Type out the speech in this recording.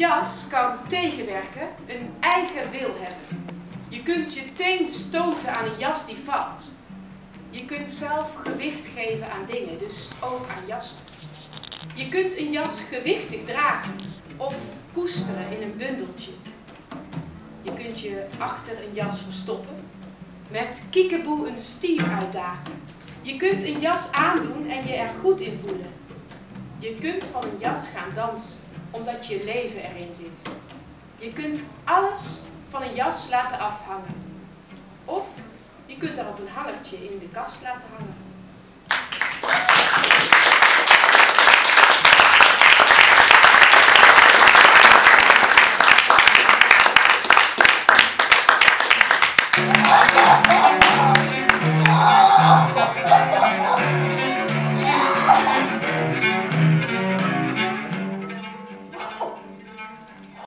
Jas kan tegenwerken, een eigen wil hebben. Je kunt je teen stoten aan een jas die valt. Je kunt zelf gewicht geven aan dingen, dus ook aan jassen. Je kunt een jas gewichtig dragen of koesteren in een bundeltje. Je kunt je achter een jas verstoppen, met kiekeboe een stier uitdagen. Je kunt een jas aandoen en je er goed in voelen. Je kunt van een jas gaan dansen, omdat je leven erin zit. Je kunt alles van een jas laten afhangen. Of je kunt er op een hangertje in de kast laten hangen.